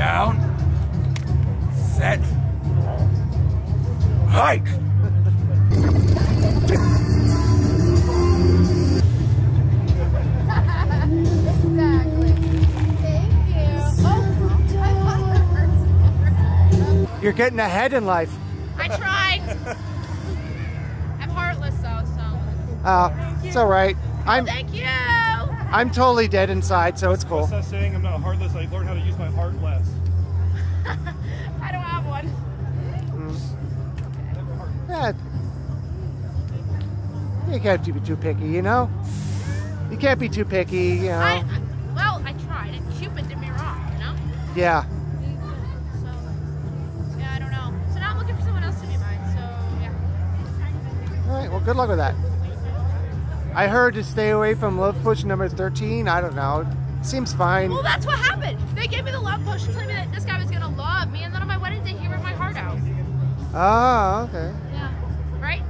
Down. Set. Hike. you. Oh, I thought that hurts. You're getting ahead in life. I tried. I'm heartless though, so. Uh, it's all right. I'm Thank you. I'm totally dead inside, so it's cool. What's that saying? I'm not heartless. I learned how to use my heart less. I don't have one. Hmm. Yeah. You can't be too picky, you know. You can't be too picky, you know. I, I well, I tried. And Cupid did me wrong, you know. Yeah. So yeah, I don't know. So now I'm looking for someone else to be mine. So yeah. All right. Well, good luck with that. I heard to stay away from love potion number 13. I don't know. Seems fine. Well, that's what happened. They gave me the love potion, telling me that this guy was gonna love me, and then on my wedding day, he ripped my heart out. Oh, okay. Yeah. Right?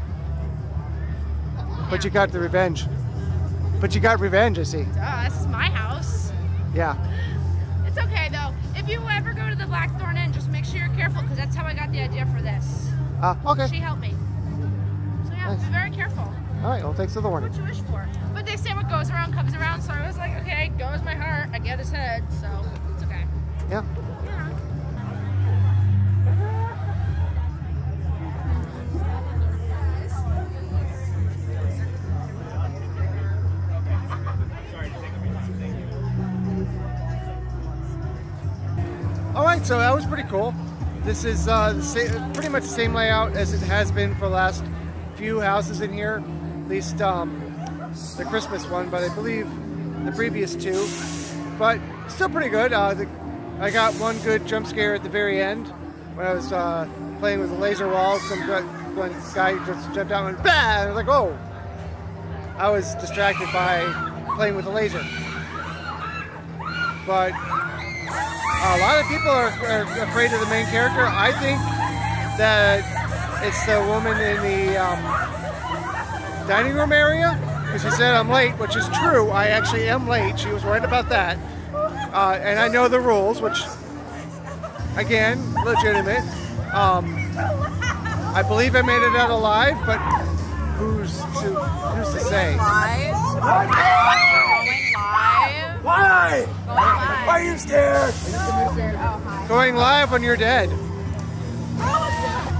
But you got the revenge. But you got revenge, I see. Duh, this is my house. Yeah. It's okay though. If you ever go to the Blackthorn Inn, just make sure you're careful because that's how I got the idea for this. Uh, okay. She helped me. So yeah, Nice. be very careful. All right. Well, thanks for the warning. What you wish for. But they say what goes around comes around, so I was like, okay, goes my heart, I get his head, so it's okay. Yeah. Yeah. All right. So that was pretty cool. This is uh, the sa- pretty much the same layout as it has been for the last few houses in here. Least um, the Christmas one, but I believe the previous two. But still pretty good. Uh, the, I got one good jump scare at the very end when I was uh, playing with the laser wall. Some one guy just jumped out and went, bah! I was like, oh. I was distracted by playing with the laser. But a lot of people are, are afraid of the main character. I think that it's the woman in the um, dining room area because she said I'm late, which is true. I actually am late. She was right about that, uh, and I know the rules, which again, legitimate. Um, I believe I made it out alive, but who's to who's to say? Live. Going live. Why? Going live. Why are you scared? Going live when you're dead.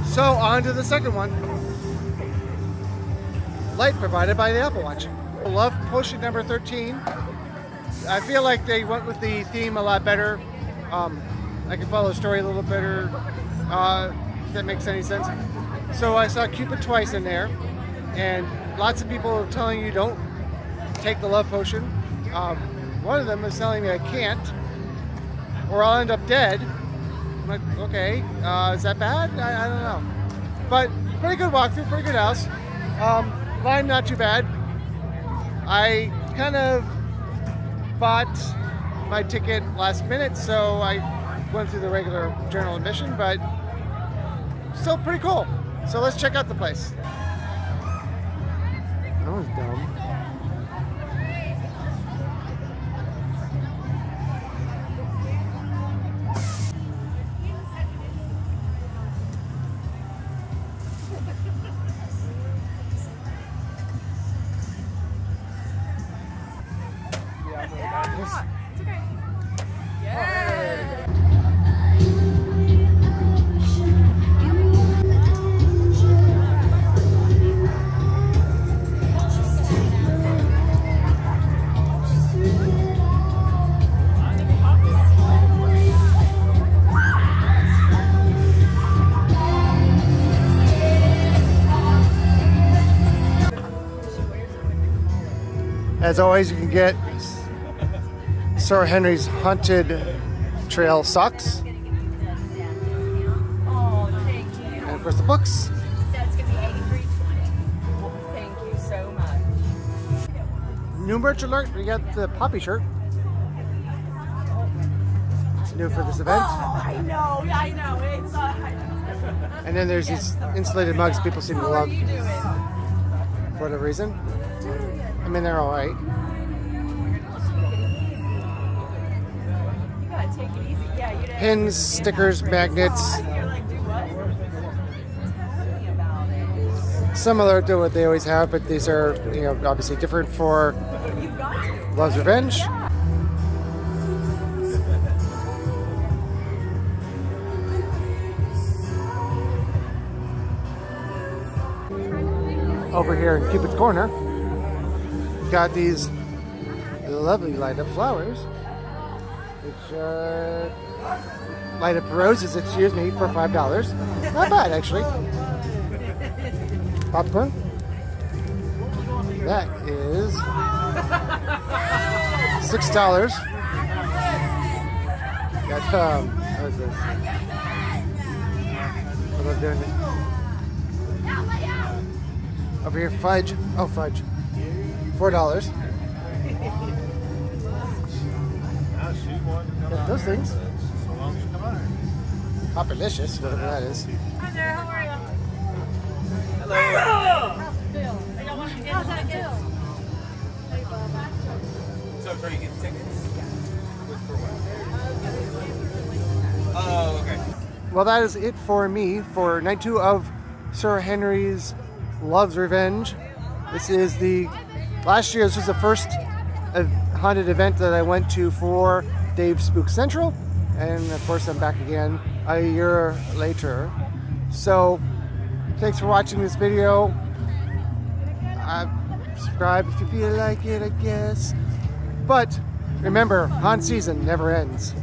So on to the second one. Light provided by the Apple Watch. Love potion number 13. I feel like they went with the theme a lot better. Um, I can follow the story a little better. Uh, if that makes any sense. So I saw Cupid twice in there, and lots of people are telling you don't take the love potion. Um, one of them is telling me I can't, or I'll end up dead. I'm like, okay, uh, is that bad? I, I don't know. But pretty good walkthrough, pretty good house. Um, line not too bad. I kind of bought my ticket last minute, so I went through the regular general admission, but still pretty cool. So let's check out the place. That was dumb. As always, you can get Sir Henry's Haunted Trail socks. Oh, thank you. And of course, the books. That's gonna be eighty-three twenty. Thank you so much. New merch alert. We got the Poppy shirt. It's new for this event. Oh, I know. Yeah, I know. It's. Uh, And then there's these insulated mugs people seem to love for whatever reason. I mean, they're all right. You got a take it easy. Yeah. Pins, stickers, magnets, You're like, do what? Tell me about it. similar to what they always have, but these are, you know, obviously different for You've got to. Love's Revenge. Over here in Cupid's Corner, got these lovely light up flowers, which uh, light up roses, excuse me, for five dollars. Not bad, actually. Popcorn. That is six dollars. Got um, what is this? What am I doing? Over here, fudge. Oh, fudge. Four dollars. Those things. Popalicious, whatever that is. Hi there, how are you? Hello. How's that feel? So, are you getting tickets? Uh, oh, okay. Well, that is it for me for night two of Sir Henry's Love's Revenge. This is the last year. This was the first haunted event that I went to for Dave Spook Central, and of course I'm back again a year later. So, thanks for watching this video. Uh, subscribe if you feel like it, I guess. But remember, haunt season never ends.